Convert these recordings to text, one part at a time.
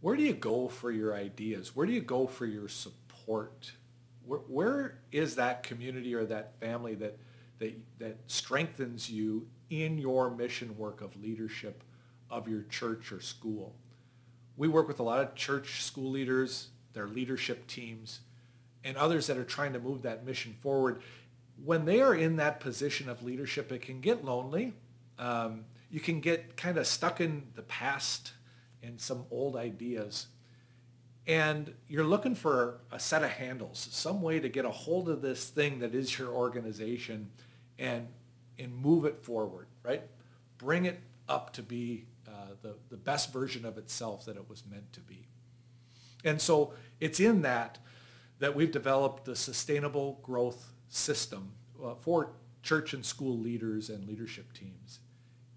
where do you go for your ideas? Where do you go for your support? Where, where is that community or that family that, that, that strengthens you in your mission work of leadership of your church or school? We work with a lot of church school leaders, their leadership teams, and others that are trying to move that mission forward. When they are in that position of leadership, it can get lonely. Um, you can get kind of stuck in the past and some old ideas. And you're looking for a set of handles, some way to get a hold of this thing that is your organization and, and move it forward, right? Bring it up to be uh, the, the best version of itself that it was meant to be. And so it's in that that we've developed the sustainable growth system uh, for church and school leaders and leadership teams.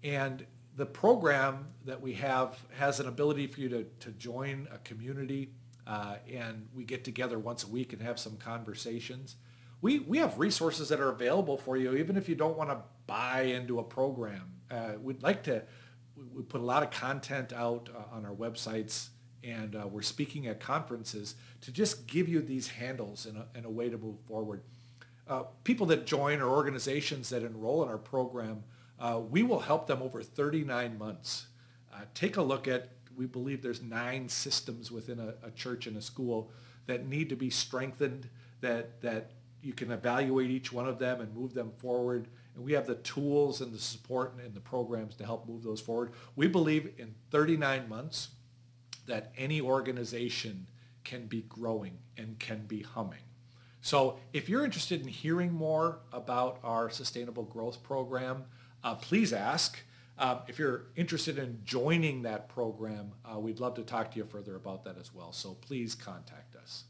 And the program that we have has an ability for you to, to join a community uh, and we get together once a week and have some conversations. We, we have resources that are available for you even if you don't want to buy into a program. Uh, we'd like to, we put a lot of content out uh, on our websites and uh, we're speaking at conferences to just give you these handles and a, in a way to move forward. Uh, people that join or organizations that enroll in our program uh, we will help them over 39 months. Uh, take a look at, we believe there's nine systems within a, a, church and a school that need to be strengthened, that, that you can evaluate each one of them and move them forward. And we have the tools and the support and the programs to help move those forward. We believe in 39 months that any organization can be growing and can be humming. So if you're interested in hearing more about our sustainable growth program, uh, please ask. Uh, if you're interested in joining that program, uh, we'd love to talk to you further about that as well. So please contact us.